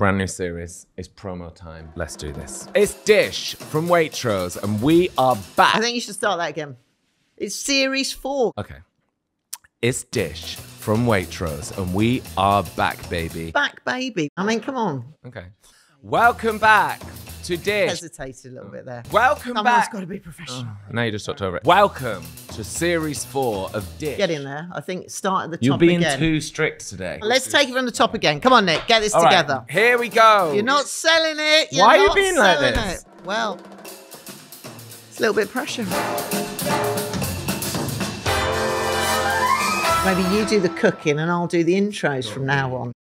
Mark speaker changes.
Speaker 1: Brand new series. It's promo time. Let's do this. It's Dish from Waitrose, and we are back.
Speaker 2: I think you should start that again. It's series four.
Speaker 1: okay. It's Dish from Waitrose, and we are back, baby.
Speaker 2: Back, baby. I mean, come on.
Speaker 1: Okay. Welcome back to Dish.
Speaker 2: Hesitated a little bit there.
Speaker 1: Welcome
Speaker 2: Someone's
Speaker 1: back.
Speaker 2: got to be professional.
Speaker 1: Oh, now you just talked over it. Welcome to series four of Dish.
Speaker 2: Get in there. I think start at the
Speaker 1: You're
Speaker 2: top
Speaker 1: being
Speaker 2: again.
Speaker 1: too strict today.
Speaker 2: Let's take it from the top again. Come on, Nick. Get this
Speaker 1: All right,
Speaker 2: together.
Speaker 1: here we go.
Speaker 2: You're not selling it. You're
Speaker 1: Why are you
Speaker 2: not
Speaker 1: being like this?
Speaker 2: It. Well, it's a little bit of pressure. Maybe you do the cooking and I'll do the intros from now on.